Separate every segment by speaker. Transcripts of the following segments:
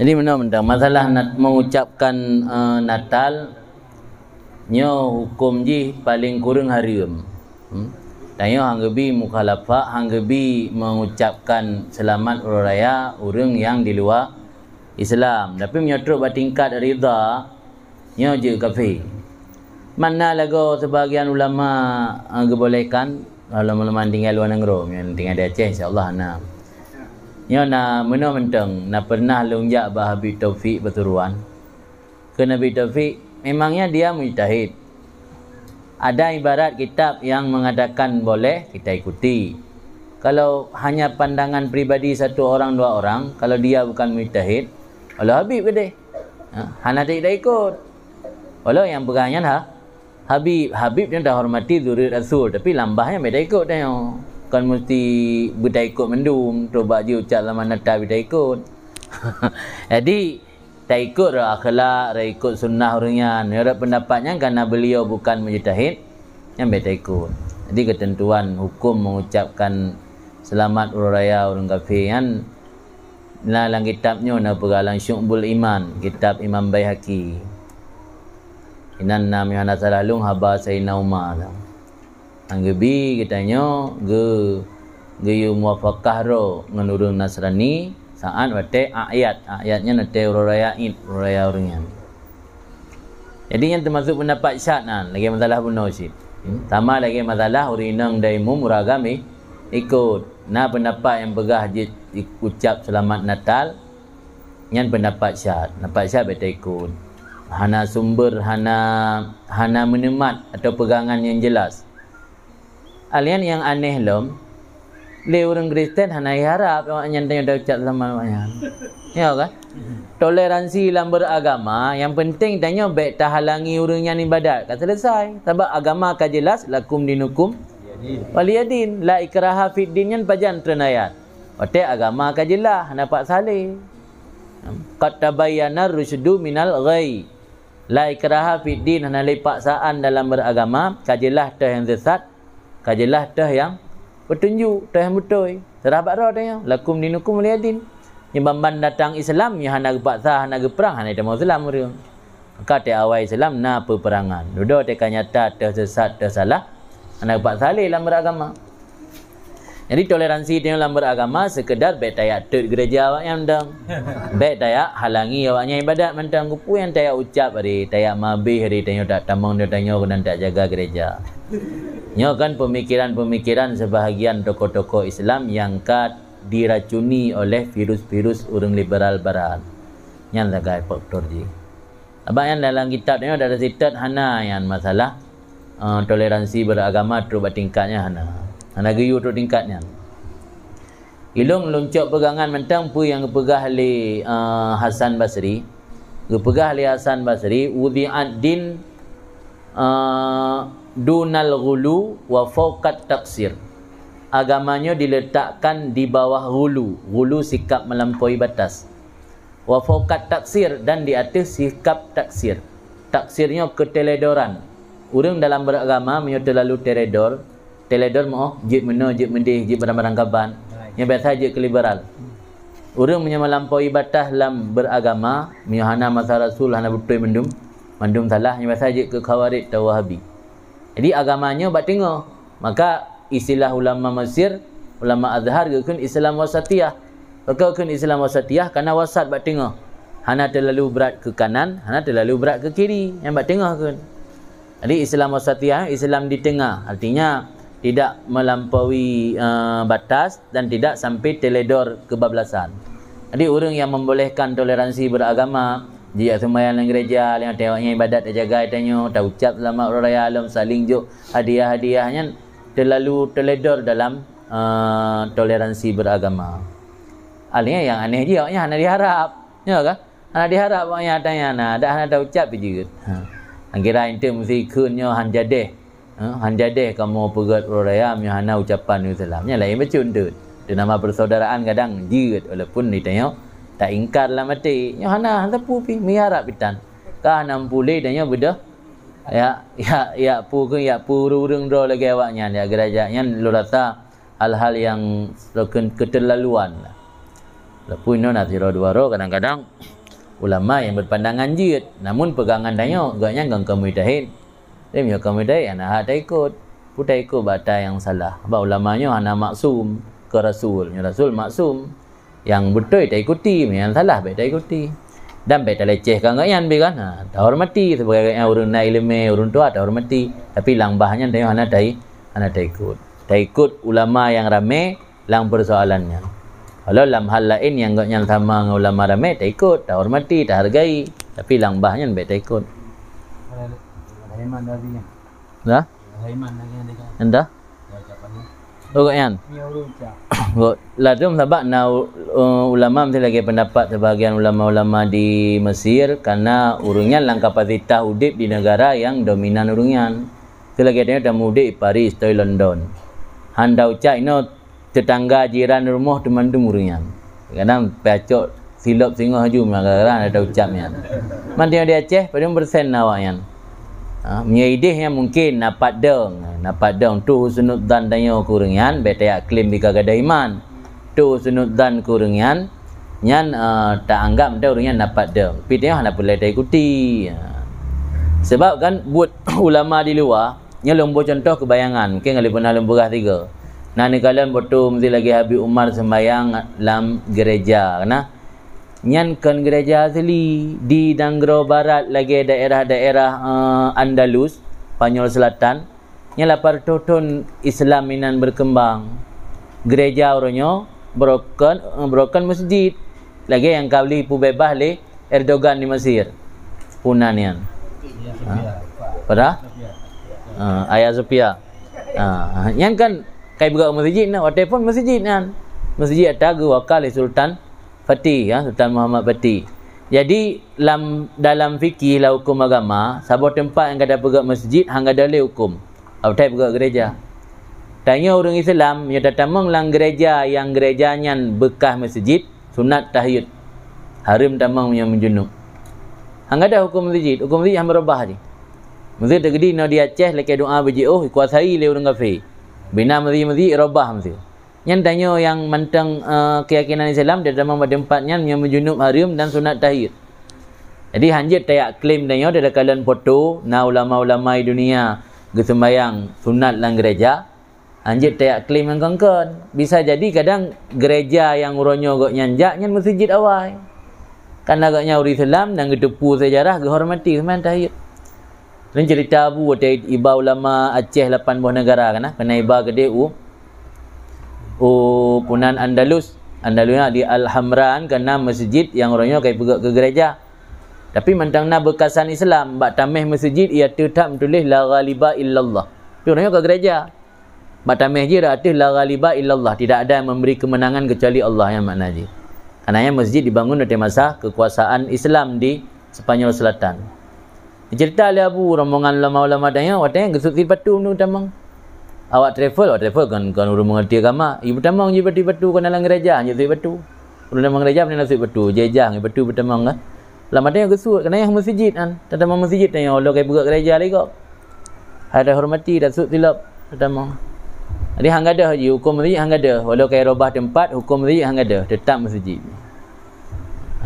Speaker 1: Jadi mana benda masalah nak mengucapkan uh, Natal nyo hukum ji paling kurang haram. Hmm? Tanya hang gebi mukhalafah hang gebi mengucapkan selamat hari raya orang yang di luar Islam. Tapi menyotrok bertingkat rida nyo je kafir. Mana lagu sebagian ulama uh, gebolehkan ulama-ulama tinggal luar negeri yang tinggal di Aceh insya-Allah nah. Nyo na mana menteng na pernah lungjak bah Habib Taufik berturuan. Ke Nabi Taufik memangnya dia mujtahid. Ada ibarat kitab yang mengatakan boleh kita ikuti. Kalau hanya pandangan pribadi satu orang dua orang, kalau dia bukan mujtahid, Allah Habib ke dia? Ha, hana tidak ikut. Walau yang pegangnya ha? Habib, Habib dia dah hormati zuriat Rasul, tapi lambahnya beda ikut dia kan mesti berdaya ikut mendung coba je ucap zaman natal berdaya ikut. Jadi tak ikut lah akhlak ikut sunnah orangnya ada pendapatnya kerana beliau bukan mujtahid yang beda ikut. Jadi ketentuan hukum mengucapkan selamat uraya orang kafir kan dalam kitabnya nak pegalang syu'bul iman kitab imam bayhaqi inan nam yohana salalung haba sayyidina umar Anggebi katanya ge ge yu muwafaqah ro ngenurun Nasrani saat wate ayat ayatnya nate raya id raya orangnya. Jadi yang termasuk pendapat syat nan lagi masalah bunuh sih. Hmm? Sama lagi masalah urinang daimu muragami ikut. Nah pendapat yang pegah je ucap selamat Natal yang pendapat syat. Pendapat syat betul ikut. Hana sumber, hana hana menemat atau pegangan yang jelas alian yang aneh lom le orang Kristen hana harap awak nyantanya dah ucap sama awaknya ya kan? Toleransi dalam beragama yang penting tanya baik tak halangi orang yang ibadat. Kan selesai. Sebab agama kan jelas lakum dinukum waliyadin. La ikraha fid din yang pajan trenayat Ote agama kan jelas pak salih. Qad tabayyana rusydu minal ghai. La ikraha fid din dalam beragama jelas teh yang sesat kajilah dah yang petunjuk dah yang betul. Sahabat roh dah yang lakum dinukum liyadin nyembamban datang Islam yang hendak paksa hendak perang hendak mau Islam dia maka dia awal Islam na peperangan. Duduk dia nyata dah sesat dah salah. Hendak salih dalam beragama jadi toleransi dia dalam beragama sekedar baik tayak tud gereja awak yang dang. Baik tayak halangi awaknya ibadat mentang kupu yang tayak ucap hari, tayak mabih hari, tayak tak tamang dia tanya dan tak jaga gereja. Nya kan pemikiran-pemikiran sebahagian tokoh-tokoh Islam yang kat diracuni oleh virus-virus orang liberal barat. Yang lagai faktor ji. Abang yang dalam kitab ni ada sitat hana yang masalah uh, toleransi beragama terus tingkatnya hana. Hana geyu terus tingkatnya. Ilung luncuk pegangan mentang pu yang pegah li uh, Hasan Basri. Pegah li Hasan Basri wudi'ad din uh, dunal ghulu wa fawqat taksir agamanya diletakkan di bawah ghulu. Ghulu sikap melampaui batas. Wa fawqat taksir dan di atas sikap taksir taksirnya keteledoran. Orang dalam beragama menyo terlalu teledor teledor mau jid mena jid mendih jid barang-barang kaban yang biasa jid keliberal orang menyo melampaui batas dalam beragama menyo hana masa rasul hana betul mendum mendum salah yang biasa jid ke khawarij atau wahabi jadi agamanya buat tengok. Maka istilah ulama Mesir, ulama Azhar ke Islam wasatiyah. Maka kun Islam wasatiyah kerana wasat buat tengok. Hana terlalu berat ke kanan, hana terlalu berat ke kiri. Yang buat tengok kun. Jadi Islam wasatiyah, Islam di tengah. Artinya tidak melampaui uh, batas dan tidak sampai teledor kebablasan. Jadi orang yang membolehkan toleransi beragama, jika semayang dalam gereja, yang tengoknya ibadat dia jaga tanya, tak ucap selamat raya alam, saling juk hadiah-hadiahnya terlalu teledor dalam uh, toleransi beragama. Alnya yang aneh dia, yang hanya diharap. Ya kan? Hanya diharap yang tanya, nah, dah hanya tak ucap je. Ha. Kira itu mesti kunyo han jadeh. Ha? Han jadeh kamu pegat raya, yang hanya ucapan Islam. Yang lain macam tu. Dia nama persaudaraan kadang jirat walaupun ditanya tak ingkar lah mati nya hana hana pu pi mi harap pitan. Ka nam pulih dan nya beda ya ya ya pu ke ya pu urung ro lagi awaknya ya geraja nya lu rasa hal-hal yang keterlaluan Lepas ini nak dua ro kadang-kadang ulama yang berpandangan jid namun pegangan tanya agaknya gang kamu itahin dia punya kamu anak hak tak ikut. Putar ikut bata yang salah. Sebab ulamanya anak maksum ke rasul. Yang rasul maksum yang betul tak ikuti yang salah baik tak ikuti. Dan baik tak lecehkan agaknya kan? Ha, tak hormati sebagai yang urun nak ilmu urun tua tak hormati. Tapi langbahnya tanya anak tak anak tak ikut. Tak ikut ulama yang ramai lang persoalannya. Kalau dalam hal lain yang agaknya sama dengan ulama ramai, tak ikut, tak hormati, tak hargai. Tapi langbahnya baik tak ikut.
Speaker 2: Haiman tadi ya.
Speaker 1: Dah?
Speaker 2: Haiman lagi yang dekat.
Speaker 1: Entah? Oh, kau yang?
Speaker 2: Ni urut cak.
Speaker 1: Oh, lah tu sebab na uh, ulama mesti lagi pendapat sebahagian ulama-ulama di Mesir karena urungan lang kapasitas udip di negara yang dominan urungan. Itu lagi ada tamu udip Paris, atau London. Handau cak ini tetangga jiran rumah teman tu murian. Kadang pacok silap singa haju kadang ada ucapnya. Man dia dia Aceh pada persen awaknya. Ha, punya yang mungkin dapat deng, dapat deng tu sunut dan tanya kurengian, beta ya klaim di kagada iman. Tu sunut dan kurengian, nyan uh, tak anggap dah orangnya dapat deng. Tapi dia hendak boleh ikuti. Ha. Sebab kan buat ulama di luar, nya lombo contoh kebayangan, mungkin kalau pernah lombo tiga. Nah ni kalian betul mesti lagi Habib Umar sembahyang dalam gereja kena. Nyankan gereja asli di Danggro Barat lagi daerah-daerah uh, Andalus, Spanyol Selatan. Nya lapar tutun Islam inan berkembang. Gereja orangnya broken uh, broken masjid. Lagi yang kau lihat bebas le Erdogan di Mesir. Punanian. Ha? Pada? Uh, Ayah Sophia. Uh, yang kan kai buka masjid nak pun masjid kan masjid atagu wakal sultan fatih ya sultan muhammad fatih. Jadi dalam dalam fikih lah hukum agama sebuah tempat yang ada buka masjid hang ada le hukum. Watai buka gereja? Tanya orang Islam yang datang lang gereja yang gerejanya bekas masjid sunat tahiyud. Harim tamang yang menjunuk. Hang ada hukum masjid hukum masjid yang berubah je. Masjid tergedi no dia Aceh lekai doa biji oh kuasai le orang kafir. Bina mesti-mesti irabah mesti yang tanya yang mentang uh, keyakinan Islam dia dalam pada empatnya yang menjunub harim dan sunat tahir. Jadi hanjit tayak klaim tanya dia ada kalian foto na ulama-ulama dunia gesembayang sunat dalam gereja. Hanjit tayak klaim yang kongkon bisa jadi kadang gereja yang uronyo gok nyanjak nyan masjid awal. Kan agaknya uri Islam dan gedepu sejarah gehormati semen tahir. Ini cerita Abu ada iba ulama Aceh lapan buah negara kan ah. Kena iba gede u. U punan Andalus. Andalusnya di Al-Hamran kena masjid yang orangnya kayak pergi ke gereja. Tapi mentang nak bekasan Islam, bak tamih masjid ia tetap tulis la ghaliba illallah. Tapi orangnya ke gereja. Bak tamih je dah tulis la ghaliba illallah. Tidak ada yang memberi kemenangan kecuali Allah yang makna je. Kerana masjid dibangun pada masa kekuasaan Islam di Sepanyol Selatan cerita oleh Abu rombongan ulama-ulama tanya awak tanya gesut si batu ni utamang awak travel awak travel. Kan kan urut mengerti agama. Ibu tamang je batu-batu kan dalam gereja. Si batu. Urut dalam gereja pernah nasi batu. Jejah ni batu bertamang kan. Lama tanya gesut kena yang masjid kan. Tatamang masjid tanya Allah kaya buka gereja lagi kok. Ada hormati dan sut silap tatamang jadi hang ada je hukum masjid hang ada. Walau kaya robah tempat hukum masjid hang ada. Tetap masjid.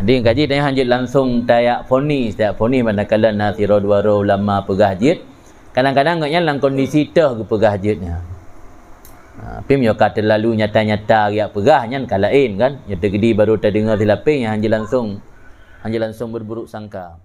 Speaker 1: Dia kaji tanya hanjit langsung tayak fonis, tayak fonis manakala nasiro dua roh ulama pegah jid. Kadang-kadang agaknya dalam kondisi teh ke pegah jidnya. Ha, tapi ha, kata lalu nyata-nyata riak pegahnya kan lain kan. Nyata gedi baru terdengar silapin yang hanjit langsung hanjit langsung berburuk sangka.